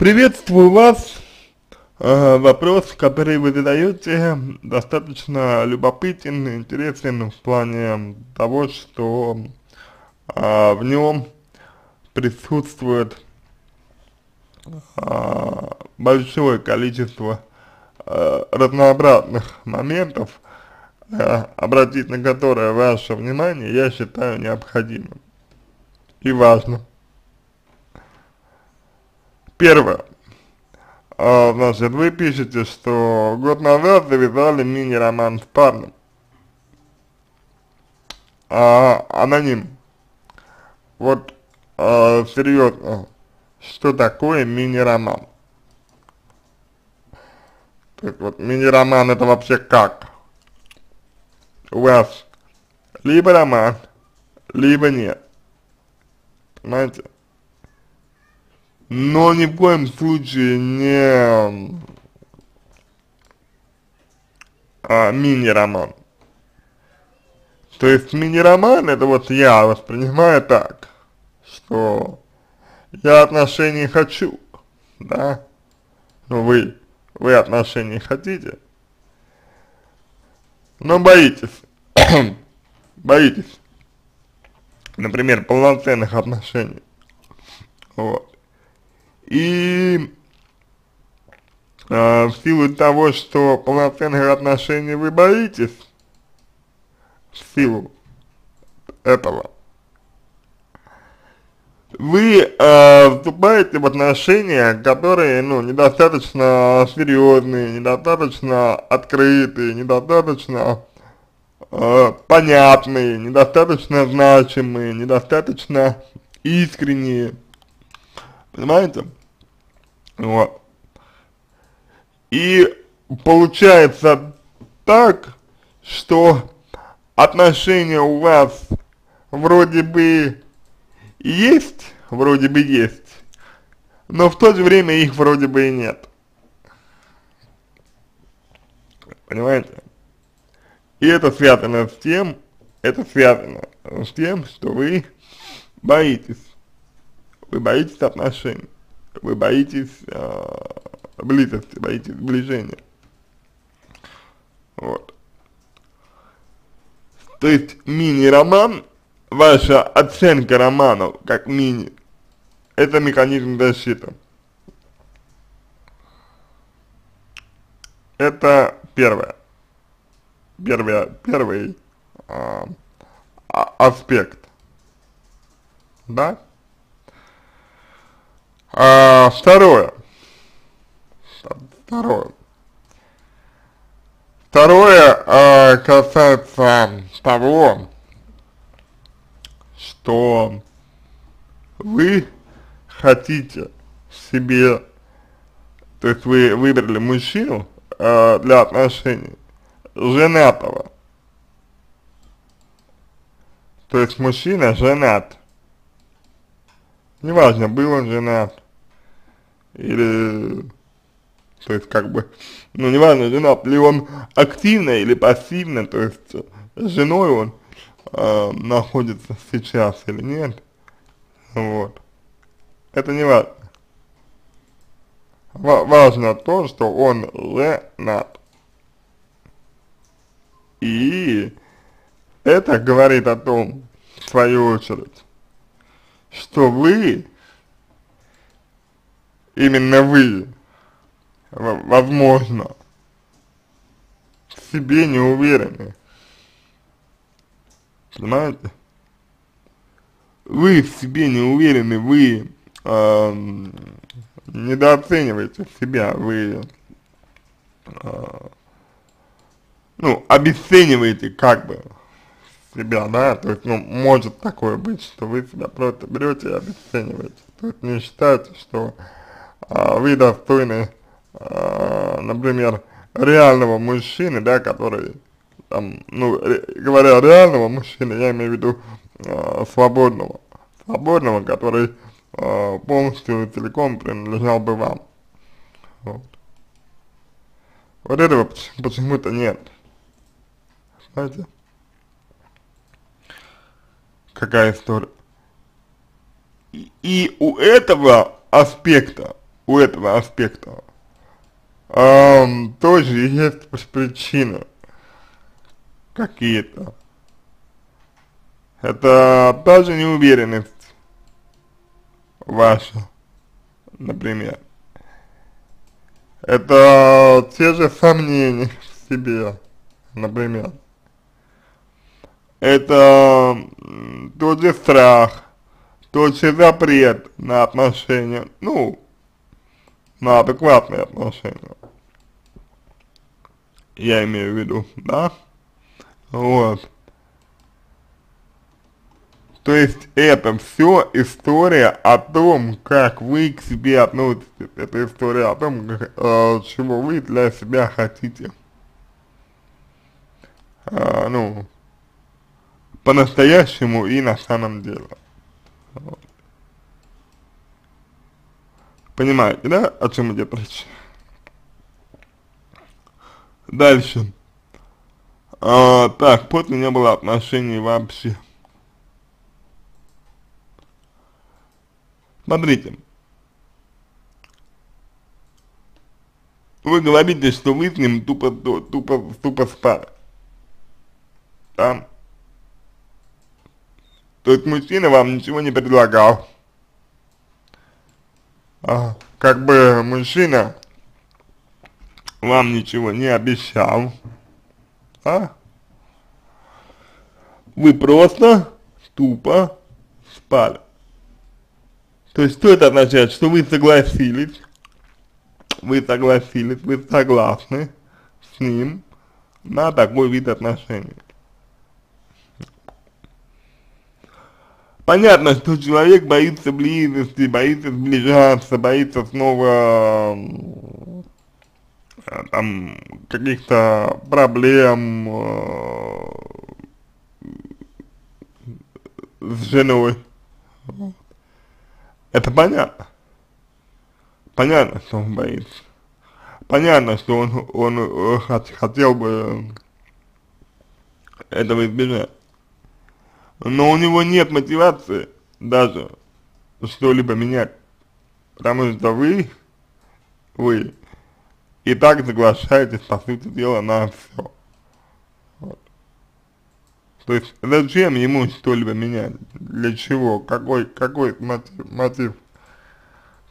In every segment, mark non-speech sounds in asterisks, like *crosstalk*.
Приветствую вас. Вопрос, который вы задаете, достаточно любопытен, интересен в плане того, что э, в нем присутствует э, большое количество э, разнообразных моментов, э, обратить на которые ваше внимание я считаю необходимым и важным. Первое. А, значит, вы пишете, что год назад завязали мини-роман с парнем. А, аноним. Вот, а, серьезно, что такое мини-роман? То есть, вот, мини-роман это вообще как? У вас либо роман, либо нет. Понимаете? Но ни в коем случае не а, мини-роман. То есть мини-роман это вот я воспринимаю так, что я отношений хочу, да, ну вы, вы отношений хотите, но боитесь, *coughs* боитесь, например, полноценных отношений, вот. И э, в силу того, что полноценных отношений вы боитесь, в силу этого, вы э, вступаете в отношения, которые, ну, недостаточно серьезные, недостаточно открытые, недостаточно э, понятные, недостаточно значимые, недостаточно искренние. Понимаете? Вот. И получается так, что отношения у вас вроде бы есть, вроде бы есть, но в то же время их вроде бы и нет. Понимаете? И это связано с тем, это связано с тем, что вы боитесь. Вы боитесь отношений вы боитесь э, близости, боитесь сближения. Вот. То есть мини-роман, ваша оценка романов как мини, это механизм защиты. Это первое. Первое, первый э, аспект. Да? А, второе. Второе. Второе а, касается того, что вы хотите себе, то есть вы выбрали мужчину э, для отношений женатого. То есть мужчина женат. Неважно, был он женат или, то есть как бы, ну неважно, женат ли он активно или пассивно, то есть с женой он э, находится сейчас или нет, вот, это не важно. В важно то, что он женат. И это говорит о том, в свою очередь, что вы именно вы, возможно, в себе не уверены. Понимаете? Вы в себе не уверены, вы э, недооцениваете себя, вы э, ну, обесцениваете как бы себя, да, то есть, ну, может такое быть, что вы себя просто берете и обесцениваете, то есть не считаете, что а, достойны, а, например, реального мужчины, да, который, там, ну, говоря реального мужчины, я имею в виду а, свободного, свободного, который а, полностью целиком принадлежал бы вам. Вот, вот этого почему-то нет. Знаете? Какая история. И, и у этого аспекта у этого аспекта, э, тоже есть причины какие-то. Это тоже неуверенность ваша, например. Это те же сомнения в себе, например. Это тот же страх, тот же запрет на отношения, ну, на адекватные отношения. Я имею в виду, да? Вот. То есть это все история о том, как вы к себе относитесь. Это история о том, как, э, чего вы для себя хотите. Э, ну, по-настоящему и на самом деле. Понимаете, да, о чем идет речь? Дальше. А, так, после не было отношений вообще. Смотрите. Вы говорите, что вы с ним тупо, тупо, тупо спали. Да? То есть мужчина вам ничего не предлагал. А, как бы мужчина вам ничего не обещал. А? Вы просто тупо спали. То есть, что это означает? Что вы согласились, вы согласились, вы согласны с ним на такой вид отношений. Понятно, что человек боится близости, боится сближаться, боится снова э, там каких-то проблем э, с женой. Это понятно. Понятно, что он боится. Понятно, что он, он э, хотел бы этого избежать но у него нет мотивации даже что-либо менять, потому что вы, вы и так соглашаетесь, по сути дела, на все. Вот. То есть зачем ему что-либо менять? Для чего? Какой, какой мотив? мотив?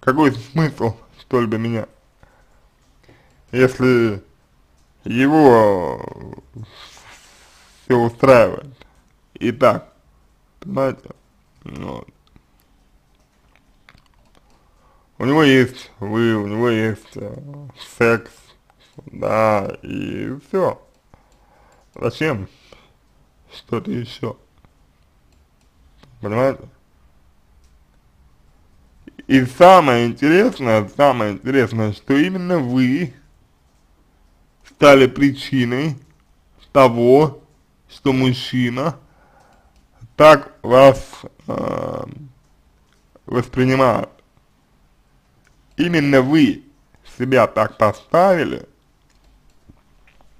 Какой смысл что-либо менять? Если его все устраивает и так, Понимаете? Вот. У него есть вы, у него есть э, секс, да, и все. Зачем что-то еще? Понимаете? И самое интересное, самое интересное, что именно вы стали причиной того, что мужчина так вас э, воспринимают. Именно вы себя так поставили,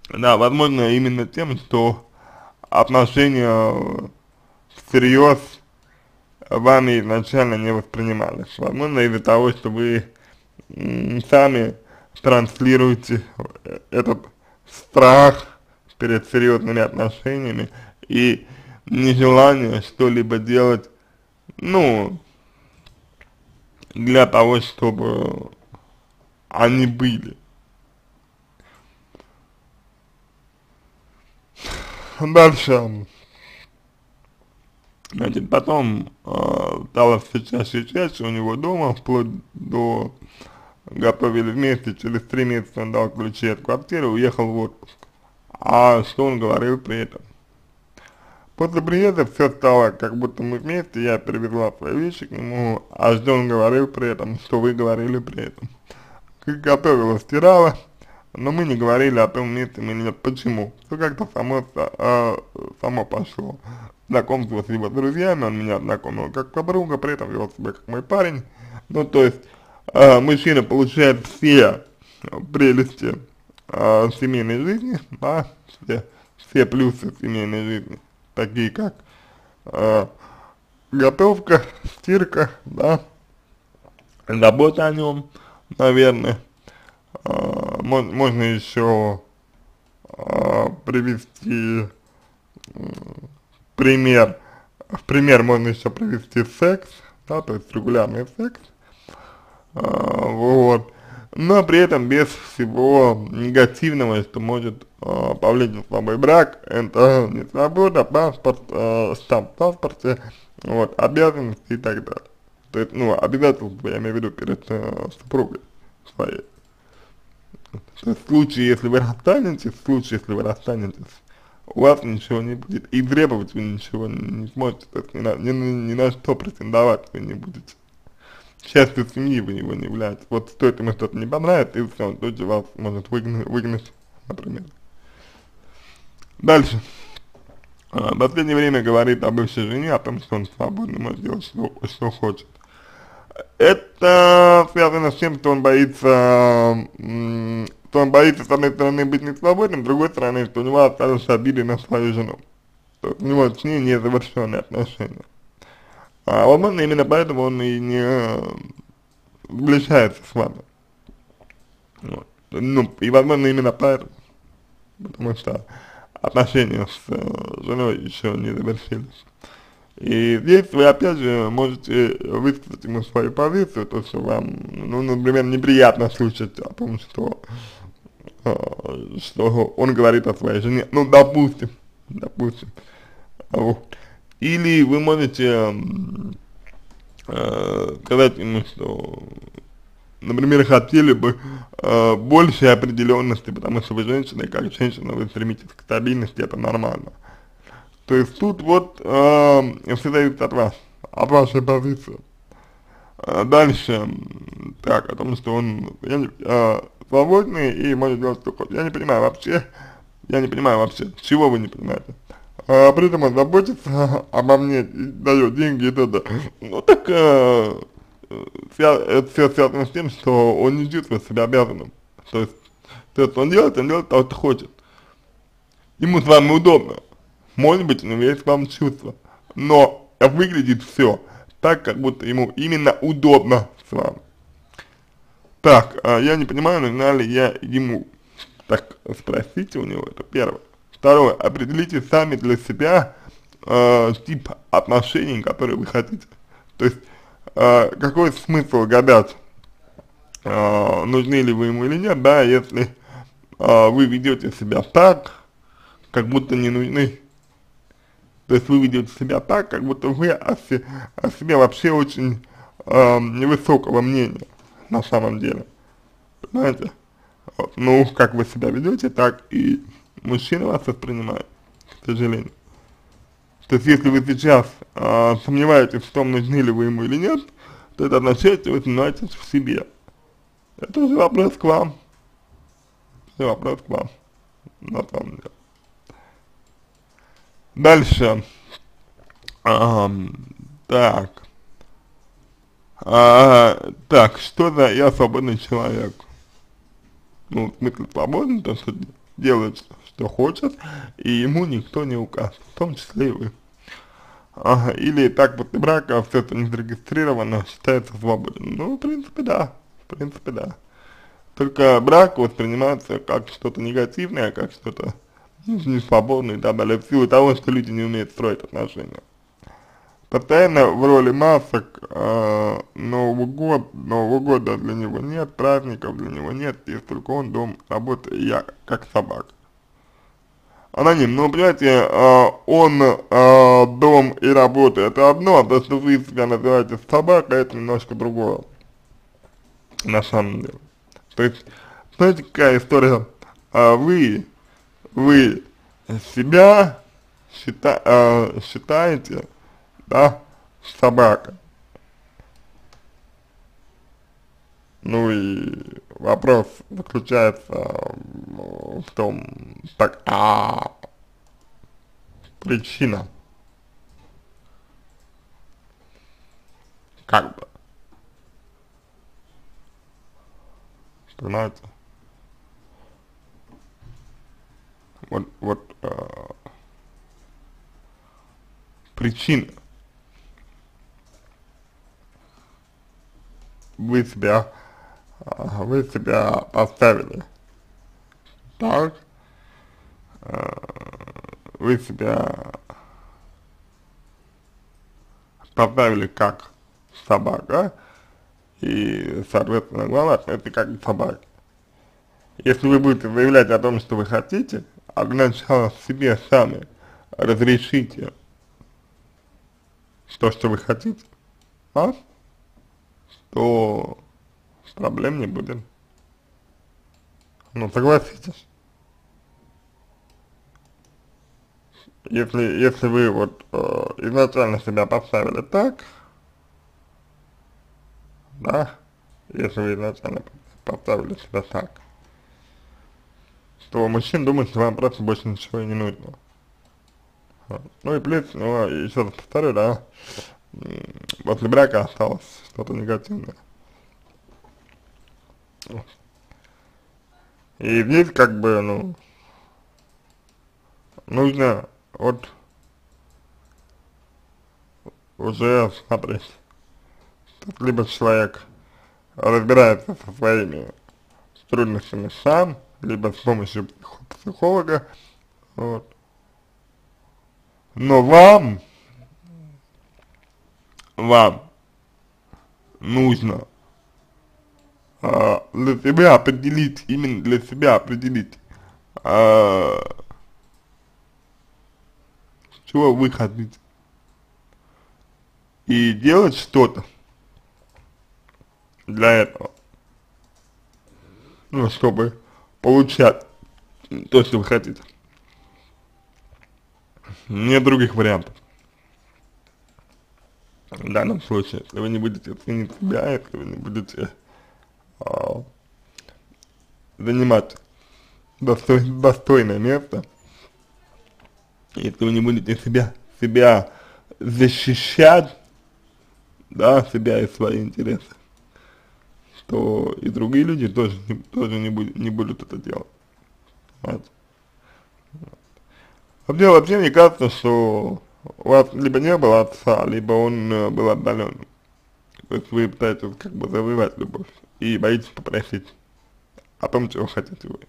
да, возможно, именно тем, что отношения всерьез вами изначально не воспринимались. Возможно, из-за того, что вы сами транслируете этот страх перед серьезными отношениями и нежелание что-либо делать, ну, для того, чтобы они были. Дальше. Значит, потом э, стало все чаще и чаще у него дома, вплоть до готовили вместе, через три месяца он дал ключи от квартиры, уехал в отпуск. А что он говорил при этом? После приезда все стало, как будто мы вместе, я привезла свои вещи к нему, а он говорил при этом, что вы говорили при этом. Готовила, стирала, но мы не говорили о том месте, мы не почему. Все как-то само, а, само пошло. Знакомство с его друзьями, он меня знакомил как подруга, при этом вел себя как мой парень. Ну, то есть, а, мужчина получает все прелести а, семейной жизни, да, все, все плюсы семейной жизни такие как э, готовка, стирка, да, забота о нем, наверное, а, можно еще а, привести пример, в пример можно еще привести секс, да, то есть регулярный секс, а, вот, но при этом без всего негативного, что может э, повлечь за собой брак, это не свобода, паспорт, э, штамп паспорте, вот, обязанности и так далее. То есть, ну, обязательства, я имею в виду, перед э, супругой своей. То есть, в случае, если вы расстанетесь, в случае, если вы расстанетесь, у вас ничего не будет, и требовать вы ничего не сможете, то есть, ни на, ни, ни на что претендовать вы не будете частью семьи вы его не являетесь. Вот стоит ему что-то не понравится, и все, тут же вас может выгнать, выгнать например. Дальше. А, в последнее время говорит о бывшей жене, о том, что он свободно может делать, что, что хочет. Это связано с тем, что он боится, что он боится, с одной стороны, быть не свободным, с другой стороны, что у него остались обиды на свою жену. То есть у него с ней незавершенные отношения. А возможно, именно поэтому он и не сближается с вами. Вот. Ну, и возможно, именно поэтому. Потому что отношения с э, женой еще не завершились. И здесь вы опять же можете высказать ему свою позицию, то, что вам, ну, например, неприятно слушать о том, что, э, что он говорит о своей жене, ну, допустим, допустим, вот. Или вы можете э, сказать ему, что, например, хотели бы э, большей определенности, потому что вы женщина, и как женщина вы стремитесь к стабильности, это нормально. То есть тут вот э, все зависит от вас, от вашей позиции. А дальше, так, о том, что он я не, э, свободный и может делать что хочет. Я не понимаю вообще, я не понимаю вообще, чего вы не понимаете а при этом заботится *laughs* обо мне, дает деньги и т.д. Ну так э, это все связано с тем, что он не чувствует себя обязанным. То есть, то, что он делает, он делает то, что хочет. Ему с вами удобно. Может быть, у него есть к вам чувство. Но выглядит все так, как будто ему именно удобно с вами. Так, а я не понимаю, нужна ли я ему. Так, спросите у него, это первое. Второе, определите сами для себя э, тип отношений, которые вы хотите. То есть, э, какой смысл гадать, э, нужны ли вы ему или нет, да, если э, вы ведете себя так, как будто не нужны. То есть вы ведете себя так, как будто вы о, се, о себе вообще очень э, невысокого мнения на самом деле. Понимаете? Ну, как вы себя ведете, так и мужчина вас воспринимает, к сожалению. То есть, если вы сейчас э, сомневаетесь в том, нужны ли вы ему или нет, то это означает, что вы сомневаетесь в себе. Это уже вопрос к вам. Это вопрос к вам, на самом деле. Дальше. А, так. А, так, что за я свободный человек? Ну, в смысле свободный, то, что делает, что хочет, и ему никто не укажет, в том числе и вы. Ага, или так после брака все это не зарегистрировано, считается свободным. Ну, в принципе, да, в принципе, да. Только брак воспринимается как что-то негативное, как что-то не свободное и так далее, в силу того, что люди не умеют строить отношения. Постоянно в роли масок э, Нового года, Нового года для него нет, праздников для него нет, есть только он, дом, работа и я, как собака. Аноним, ну, понимаете, э, он, э, дом и работа это одно, а то, что вы себя называете собакой, это немножко другое. На самом деле. То есть, знаете, какая история? А вы, вы себя счита, э, считаете да, собака. Ну и вопрос заключается в том, так, а причина, как бы, понимаете? Вот, вот, э, причина, вы себя вы себя поставили так, вы себя поставили как собака, и, соответственно, главное, это как собака. Если вы будете заявлять о том, что вы хотите, а сначала себе сами разрешите то, что вы хотите, а, то проблем не будет. Ну, согласитесь. Если, если вы вот э, изначально себя поставили так, да, если вы изначально поставили себя так, то мужчин думает, что вам просто больше ничего и не нужно. Ну и плюс, ну, еще раз повторю, да, после брака осталось что-то негативное. И здесь как бы, ну, нужно вот уже смотреть. Либо человек разбирается со своими трудностями сам, либо с помощью психолога, вот. Но вам, вам нужно а, для себя определить, именно для себя определить, а, чего вы хотите. И делать что-то для этого. Ну, чтобы получать то, что вы хотите. Нет других вариантов. В данном случае, если вы не будете ценить себя, если вы не будете а, занимать достой, достойное место, если вы не будете себя, себя защищать, да, себя и свои интересы, то и другие люди тоже, тоже не, будет, не будут это делать. Понимаете? Вообще, вообще мне кажется, что у вас либо не было отца, либо он э, был отдаленным. То есть вы пытаетесь как бы завоевать любовь и боитесь попросить о том, чего хотите вы.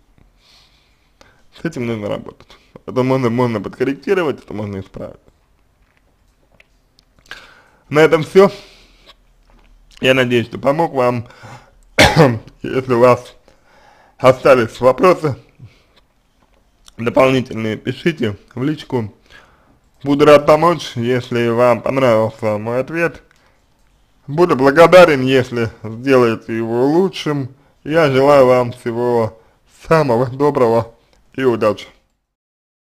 С этим нужно работать. Это можно, можно подкорректировать, это можно исправить. На этом все. Я надеюсь, что помог вам. *coughs* Если у вас остались вопросы, дополнительные пишите в личку. Буду рад помочь, если вам понравился мой ответ. Буду благодарен, если сделаете его лучшим. Я желаю вам всего самого доброго и удачи.